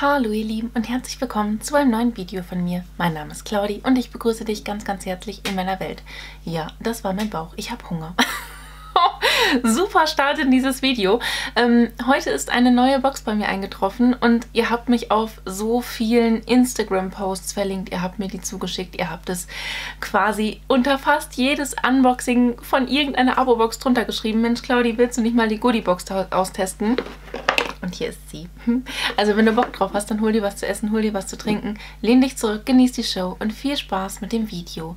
Hallo ihr Lieben und herzlich willkommen zu einem neuen Video von mir. Mein Name ist Claudi und ich begrüße dich ganz, ganz herzlich in meiner Welt. Ja, das war mein Bauch. Ich habe Hunger. Super Start in dieses Video. Ähm, heute ist eine neue Box bei mir eingetroffen und ihr habt mich auf so vielen Instagram-Posts verlinkt. Ihr habt mir die zugeschickt. Ihr habt es quasi unter fast jedes Unboxing von irgendeiner Abo-Box drunter geschrieben. Mensch, Claudi, willst du nicht mal die Goodie-Box austesten? Und hier ist sie. Also wenn du Bock drauf hast, dann hol dir was zu essen, hol dir was zu trinken, lehn dich zurück, genieß die Show und viel Spaß mit dem Video.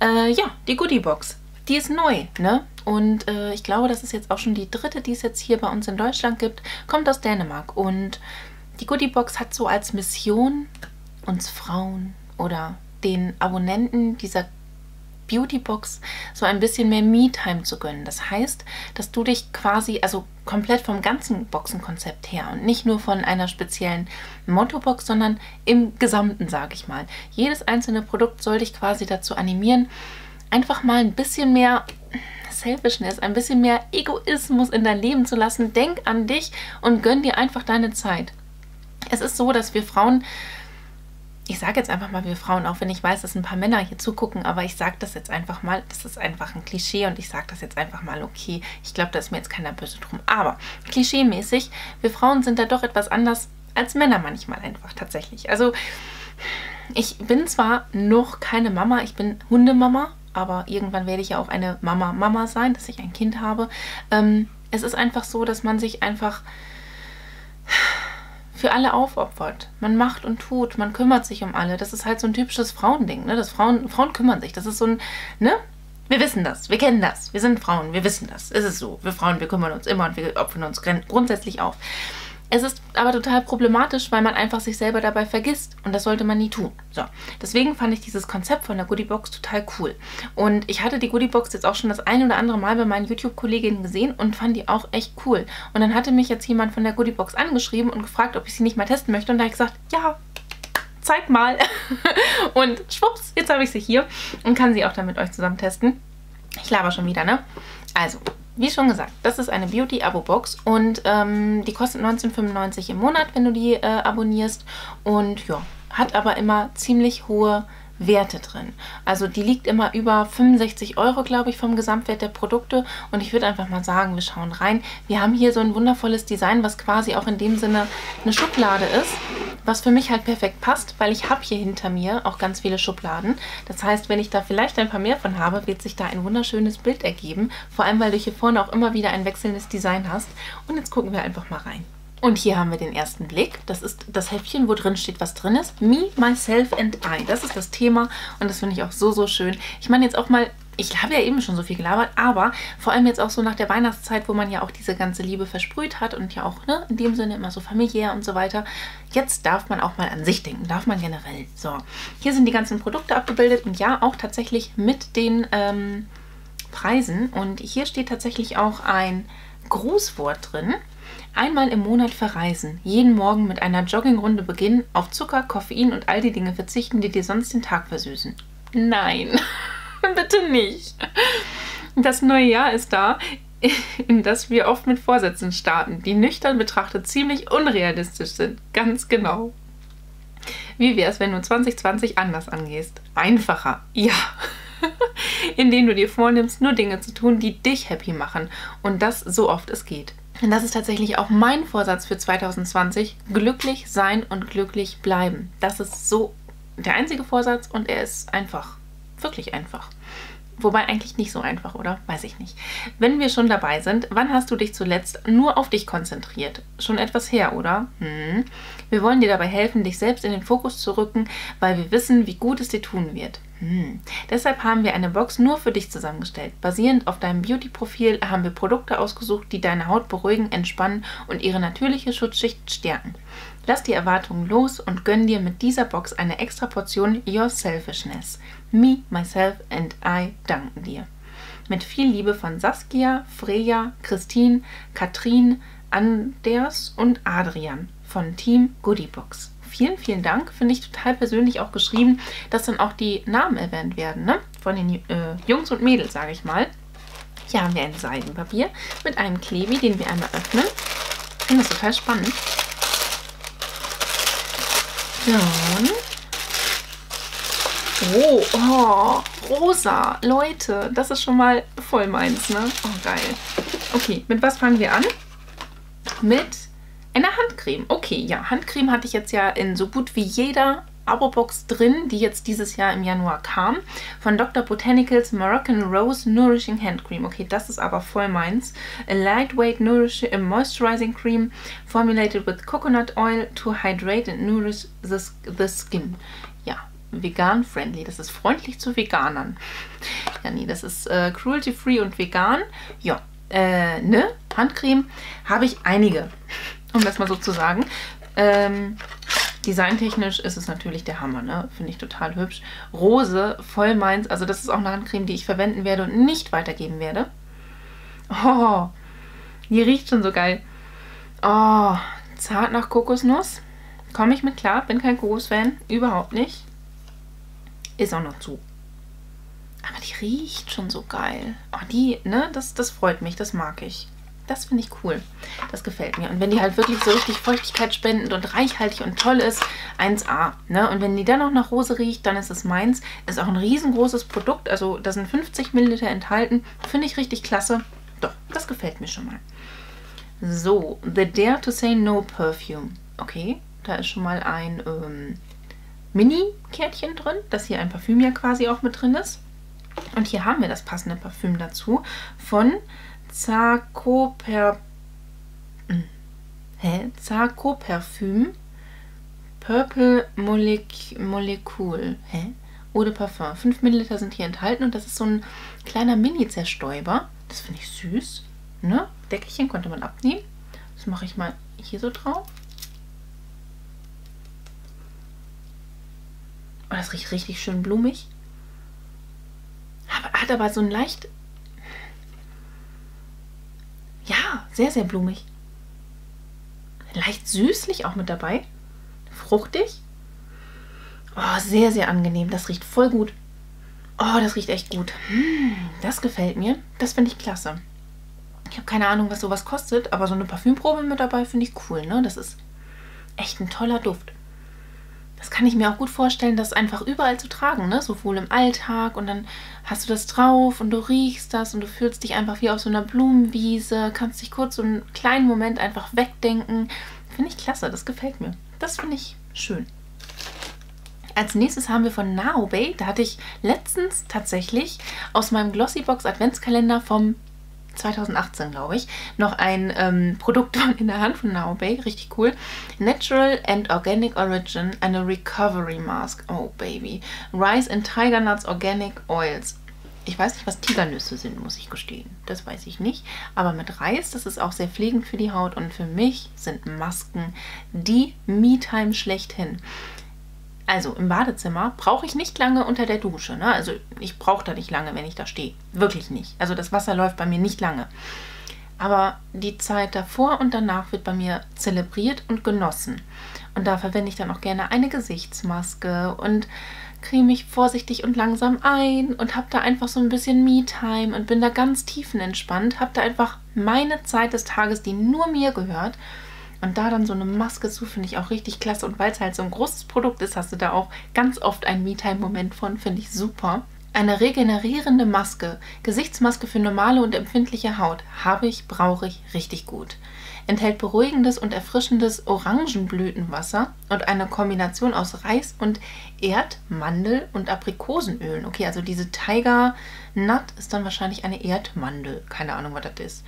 Äh, ja, die Goodie-Box. Die ist neu, ne? Und äh, ich glaube, das ist jetzt auch schon die dritte, die es jetzt hier bei uns in Deutschland gibt. Kommt aus Dänemark. Und die Goodie-Box hat so als Mission, uns Frauen oder den Abonnenten dieser Beautybox so ein bisschen mehr Me-Time zu gönnen. Das heißt, dass du dich quasi, also komplett vom ganzen Boxenkonzept her und nicht nur von einer speziellen Mottobox, sondern im Gesamten, sage ich mal. Jedes einzelne Produkt soll dich quasi dazu animieren, einfach mal ein bisschen mehr Selfishness, ein bisschen mehr Egoismus in dein Leben zu lassen. Denk an dich und gönn dir einfach deine Zeit. Es ist so, dass wir Frauen ich sage jetzt einfach mal wir Frauen, auch wenn ich weiß, dass ein paar Männer hier zugucken, aber ich sage das jetzt einfach mal, das ist einfach ein Klischee und ich sage das jetzt einfach mal, okay, ich glaube, da ist mir jetzt keiner böse drum. Aber klischeemäßig, wir Frauen sind da doch etwas anders als Männer manchmal einfach tatsächlich. Also ich bin zwar noch keine Mama, ich bin Hundemama, aber irgendwann werde ich ja auch eine Mama-Mama sein, dass ich ein Kind habe. Ähm, es ist einfach so, dass man sich einfach für alle aufopfert. Man macht und tut, man kümmert sich um alle. Das ist halt so ein typisches Frauending, ne? Das Frauen, Frauen kümmern sich. Das ist so ein, ne? Wir wissen das, wir kennen das, wir sind Frauen, wir wissen das. Es ist so. Wir Frauen, wir kümmern uns immer und wir opfern uns grundsätzlich auf. Es ist aber total problematisch, weil man einfach sich selber dabei vergisst und das sollte man nie tun. So, deswegen fand ich dieses Konzept von der Goodiebox total cool. Und ich hatte die Goodiebox jetzt auch schon das ein oder andere Mal bei meinen YouTube-Kolleginnen gesehen und fand die auch echt cool. Und dann hatte mich jetzt jemand von der Goodiebox angeschrieben und gefragt, ob ich sie nicht mal testen möchte und da habe ich gesagt, ja, zeig mal. und schwupps, jetzt habe ich sie hier und kann sie auch dann mit euch zusammen testen. Ich laber schon wieder, ne? Also, wie schon gesagt, das ist eine Beauty-Abo-Box und ähm, die kostet 19,95 im Monat, wenn du die äh, abonnierst. Und ja, hat aber immer ziemlich hohe Werte drin. Also die liegt immer über 65 Euro, glaube ich, vom Gesamtwert der Produkte. Und ich würde einfach mal sagen, wir schauen rein. Wir haben hier so ein wundervolles Design, was quasi auch in dem Sinne eine Schublade ist, was für mich halt perfekt passt, weil ich habe hier hinter mir auch ganz viele Schubladen. Das heißt, wenn ich da vielleicht ein paar mehr von habe, wird sich da ein wunderschönes Bild ergeben. Vor allem, weil du hier vorne auch immer wieder ein wechselndes Design hast. Und jetzt gucken wir einfach mal rein. Und hier haben wir den ersten Blick. Das ist das Heftchen, wo drin steht, was drin ist. Me, Myself and I. Das ist das Thema und das finde ich auch so, so schön. Ich meine jetzt auch mal, ich habe ja eben schon so viel gelabert, aber vor allem jetzt auch so nach der Weihnachtszeit, wo man ja auch diese ganze Liebe versprüht hat und ja auch ne, in dem Sinne immer so familiär und so weiter. Jetzt darf man auch mal an sich denken, darf man generell. So, hier sind die ganzen Produkte abgebildet und ja, auch tatsächlich mit den ähm, Preisen. Und hier steht tatsächlich auch ein Grußwort drin. Einmal im Monat verreisen, jeden Morgen mit einer Joggingrunde beginnen, auf Zucker, Koffein und all die Dinge verzichten, die dir sonst den Tag versüßen. Nein, bitte nicht. Das neue Jahr ist da, in das wir oft mit Vorsätzen starten, die nüchtern betrachtet ziemlich unrealistisch sind. Ganz genau. Wie wäre es, wenn du 2020 anders angehst? Einfacher, ja. Indem du dir vornimmst, nur Dinge zu tun, die dich happy machen. Und das so oft es geht. Und das ist tatsächlich auch mein Vorsatz für 2020. Glücklich sein und glücklich bleiben. Das ist so der einzige Vorsatz und er ist einfach. Wirklich einfach. Wobei eigentlich nicht so einfach, oder? Weiß ich nicht. Wenn wir schon dabei sind, wann hast du dich zuletzt nur auf dich konzentriert? Schon etwas her, oder? Hm. Wir wollen dir dabei helfen, dich selbst in den Fokus zu rücken, weil wir wissen, wie gut es dir tun wird. Hm. Deshalb haben wir eine Box nur für dich zusammengestellt. Basierend auf deinem Beauty-Profil haben wir Produkte ausgesucht, die deine Haut beruhigen, entspannen und ihre natürliche Schutzschicht stärken. Lass die Erwartungen los und gönn dir mit dieser Box eine extra Portion Your Selfishness. Me, Myself and I danken dir. Mit viel Liebe von Saskia, Freya, Christine, Katrin, Anders und Adrian von Team Goodiebox vielen, vielen Dank. Finde ich total persönlich auch geschrieben, dass dann auch die Namen erwähnt werden, ne? Von den äh, Jungs und Mädels, sage ich mal. Hier haben wir ein Seidenpapier mit einem Klebi, den wir einmal öffnen. Ich finde das total spannend. Dann. Oh, oh, rosa. Leute, das ist schon mal voll meins, ne? Oh, geil. Okay, mit was fangen wir an? Mit einer Handcreme. Okay, ja, Handcreme hatte ich jetzt ja in so gut wie jeder Abo-Box drin, die jetzt dieses Jahr im Januar kam. Von Dr. Botanicals Moroccan Rose Nourishing Hand Cream. Okay, das ist aber voll meins. A lightweight nourishing, a moisturizing cream formulated with coconut oil to hydrate and nourish the, the skin. Ja, vegan friendly. Das ist freundlich zu Veganern. Ja, nee, das ist äh, cruelty free und vegan. Ja, äh, ne? Handcreme habe ich einige, um das mal so zu sagen. Ähm, Designtechnisch ist es natürlich der Hammer, ne? Finde ich total hübsch. Rose, voll meins. Also das ist auch eine Handcreme, die ich verwenden werde und nicht weitergeben werde. Oh, die riecht schon so geil. Oh, zart nach Kokosnuss. Komme ich mit klar, bin kein Kokosfan, überhaupt nicht. Ist auch noch zu. Aber die riecht schon so geil. Oh, die, ne, das, das freut mich, das mag ich. Das finde ich cool. Das gefällt mir. Und wenn die halt wirklich so richtig feuchtigkeitsspendend und reichhaltig und toll ist, 1A. Ne? Und wenn die dann auch nach Rose riecht, dann ist es meins. Ist auch ein riesengroßes Produkt. Also da sind 50 Milliliter enthalten. Finde ich richtig klasse. Doch, das gefällt mir schon mal. So, The Dare to Say No Perfume. Okay, da ist schon mal ein ähm, Mini-Kärtchen drin, dass hier ein Parfüm ja quasi auch mit drin ist. Und hier haben wir das passende Parfüm dazu von Zakoper... Hm. Hä? Zakoperfüm Purple Molek Molekül. Hä? Eau de Parfum. 5 Milliliter sind hier enthalten und das ist so ein kleiner Mini-Zerstäuber. Das finde ich süß. Ne? Deckelchen konnte man abnehmen. Das mache ich mal hier so drauf. Oh, das riecht richtig schön blumig. Hat aber so ein leicht ja, sehr, sehr blumig. Leicht süßlich auch mit dabei. Fruchtig. Oh, sehr, sehr angenehm. Das riecht voll gut. Oh, das riecht echt gut. Hm, das gefällt mir. Das finde ich klasse. Ich habe keine Ahnung, was sowas kostet, aber so eine Parfümprobe mit dabei finde ich cool. Ne? Das ist echt ein toller Duft kann ich mir auch gut vorstellen, das einfach überall zu tragen, ne? sowohl im Alltag und dann hast du das drauf und du riechst das und du fühlst dich einfach wie auf so einer Blumenwiese, kannst dich kurz so einen kleinen Moment einfach wegdenken. Finde ich klasse, das gefällt mir. Das finde ich schön. Als nächstes haben wir von Naobay, da hatte ich letztens tatsächlich aus meinem Glossybox Adventskalender vom 2018, glaube ich, noch ein ähm, Produkt in der Hand von Now Bay. Richtig cool. Natural and Organic Origin, eine Recovery Mask. Oh, Baby. Rice and Tiger Nuts Organic Oils. Ich weiß nicht, was Tigernüsse sind, muss ich gestehen. Das weiß ich nicht. Aber mit Reis, das ist auch sehr pflegend für die Haut. Und für mich sind Masken die Me-Time schlechthin. Also im Badezimmer brauche ich nicht lange unter der Dusche. Ne? Also ich brauche da nicht lange, wenn ich da stehe. Wirklich nicht. Also das Wasser läuft bei mir nicht lange. Aber die Zeit davor und danach wird bei mir zelebriert und genossen. Und da verwende ich dann auch gerne eine Gesichtsmaske und creme mich vorsichtig und langsam ein und habe da einfach so ein bisschen Me-Time und bin da ganz tiefenentspannt. Habe da einfach meine Zeit des Tages, die nur mir gehört und da dann so eine Maske zu, finde ich auch richtig klasse. Und weil es halt so ein großes Produkt ist, hast du da auch ganz oft einen Me-Time-Moment von, finde ich super. Eine regenerierende Maske, Gesichtsmaske für normale und empfindliche Haut, habe ich, brauche ich richtig gut. Enthält beruhigendes und erfrischendes Orangenblütenwasser und eine Kombination aus Reis und Erd-, Mandel- und Aprikosenölen. Okay, also diese Tiger Nut ist dann wahrscheinlich eine Erdmandel. Keine Ahnung, was das ist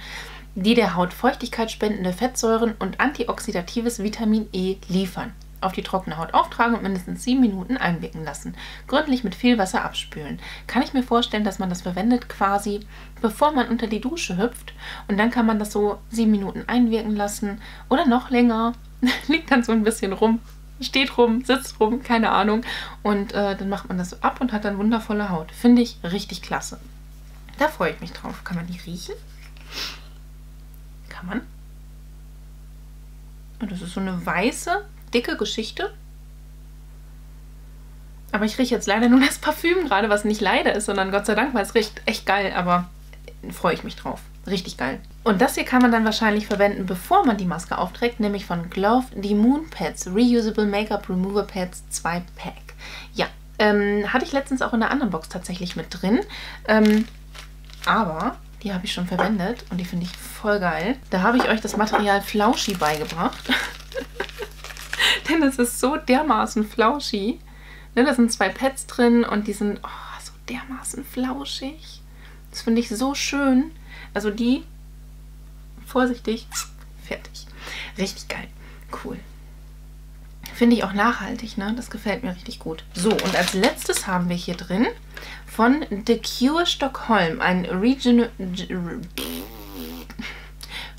die der Haut Feuchtigkeit spendende Fettsäuren und antioxidatives Vitamin E liefern. Auf die trockene Haut auftragen und mindestens 7 Minuten einwirken lassen. Gründlich mit viel Wasser abspülen. Kann ich mir vorstellen, dass man das verwendet quasi bevor man unter die Dusche hüpft und dann kann man das so 7 Minuten einwirken lassen oder noch länger. Liegt dann so ein bisschen rum, steht rum, sitzt rum, keine Ahnung. Und äh, dann macht man das so ab und hat dann wundervolle Haut. Finde ich richtig klasse. Da freue ich mich drauf. Kann man die riechen? Man. Und das ist so eine weiße, dicke Geschichte. Aber ich rieche jetzt leider nur das Parfüm gerade, was nicht leider ist, sondern Gott sei Dank, weil es riecht echt geil, aber freue ich mich drauf. Richtig geil. Und das hier kann man dann wahrscheinlich verwenden, bevor man die Maske aufträgt, nämlich von Glove die Moon Pads Reusable Makeup Remover Pads 2 Pack. Ja, ähm, hatte ich letztens auch in einer anderen Box tatsächlich mit drin. Ähm, aber die habe ich schon verwendet und die finde ich voll geil. Da habe ich euch das Material Flauschi beigebracht. Denn es ist so dermaßen flauschi. Ne, da sind zwei Pads drin und die sind oh, so dermaßen flauschig. Das finde ich so schön. Also die, vorsichtig, fertig. Richtig geil. Cool. Finde ich auch nachhaltig, ne? Das gefällt mir richtig gut. So, und als letztes haben wir hier drin von The Cure Stockholm ein Region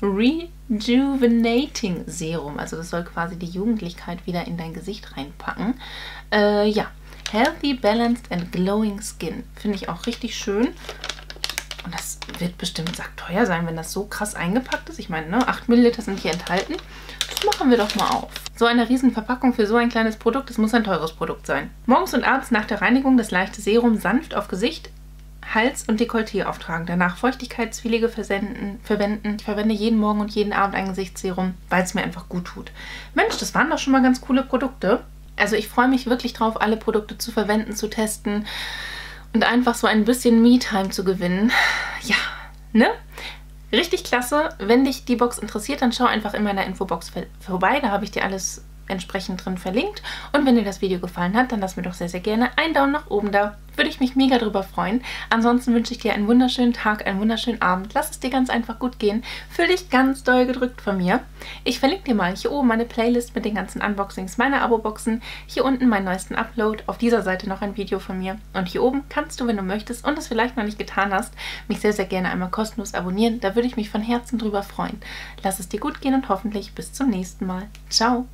Rejuvenating Serum. Also das soll quasi die Jugendlichkeit wieder in dein Gesicht reinpacken. Äh, ja, Healthy, Balanced and Glowing Skin. Finde ich auch richtig schön. Und das wird bestimmt teuer sein, wenn das so krass eingepackt ist. Ich meine, ne, 8 Milliliter sind hier enthalten. Das machen wir doch mal auf. So eine riesen Verpackung für so ein kleines Produkt, das muss ein teures Produkt sein. Morgens und abends nach der Reinigung das leichte Serum sanft auf Gesicht, Hals und Dekolleté auftragen. Danach Feuchtigkeitspflege versenden, verwenden. Ich verwende jeden Morgen und jeden Abend ein Gesichtsserum, weil es mir einfach gut tut. Mensch, das waren doch schon mal ganz coole Produkte. Also ich freue mich wirklich drauf, alle Produkte zu verwenden, zu testen und einfach so ein bisschen Me-Time zu gewinnen. Ja, ne? Richtig klasse. Wenn dich die Box interessiert, dann schau einfach in meiner Infobox vorbei. Da habe ich dir alles entsprechend drin verlinkt. Und wenn dir das Video gefallen hat, dann lass mir doch sehr, sehr gerne einen Daumen nach oben da. Würde ich mich mega drüber freuen. Ansonsten wünsche ich dir einen wunderschönen Tag, einen wunderschönen Abend. Lass es dir ganz einfach gut gehen. Fühl dich ganz doll gedrückt von mir. Ich verlinke dir mal hier oben meine Playlist mit den ganzen Unboxings meiner Abo-Boxen. Hier unten meinen neuesten Upload. Auf dieser Seite noch ein Video von mir. Und hier oben kannst du, wenn du möchtest und es vielleicht noch nicht getan hast, mich sehr, sehr gerne einmal kostenlos abonnieren. Da würde ich mich von Herzen drüber freuen. Lass es dir gut gehen und hoffentlich bis zum nächsten Mal. Ciao!